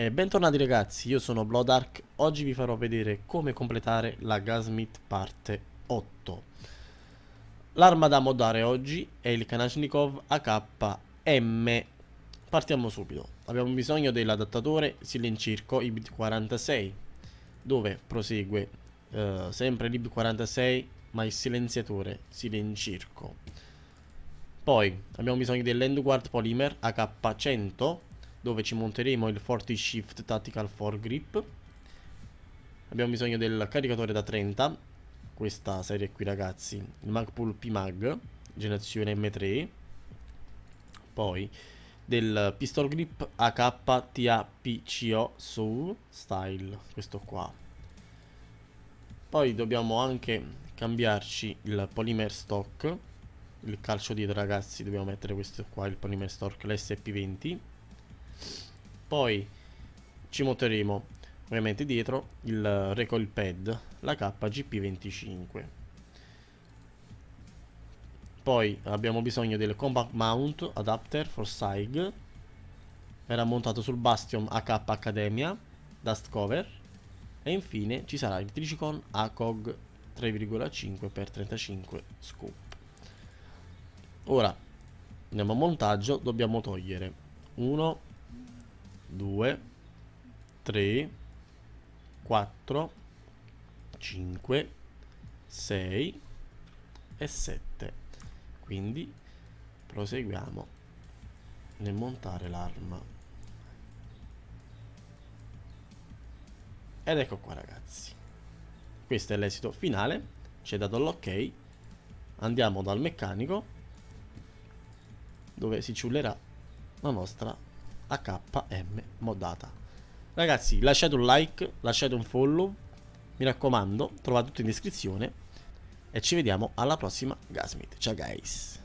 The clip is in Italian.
E bentornati ragazzi, io sono Bloodark, oggi vi farò vedere come completare la Gasmith parte 8. L'arma da moddare oggi è il Kalashnikov AKM. Partiamo subito, abbiamo bisogno dell'adattatore Silencirco IB46, dove prosegue eh, sempre l'IB46 ma il silenziatore Silencirco. Poi abbiamo bisogno dell'Endguard Polymer AK100 dove ci monteremo il Forti Shift Tactical Foregrip abbiamo bisogno del caricatore da 30 questa serie qui ragazzi. Il Magpul P-Mag generazione M3 poi del Pistol Grip HTAPCO Soul Style questo qua. Poi dobbiamo anche cambiarci il polymer stock. Il calcio dietro ragazzi dobbiamo mettere questo qua il polymer stock l'SP20 poi ci monteremo ovviamente dietro il recoil pad la KGP25 poi abbiamo bisogno del compact mount adapter for SAIG. Era montato sul Bastion AK Academia dust cover. E infine ci sarà il Tricicon ACOG 3,5x35 scoop ora andiamo a montaggio dobbiamo togliere 1 2 3 4 5 6 e 7 quindi proseguiamo nel montare l'arma. Ed ecco qua ragazzi. Questo è l'esito finale. Ci è dato l'ok. Andiamo dal meccanico dove si ciullerà la nostra HM modata. Ragazzi, lasciate un like, lasciate un follow, mi raccomando, trovate tutto in descrizione e ci vediamo alla prossima Gasmith. Ciao guys!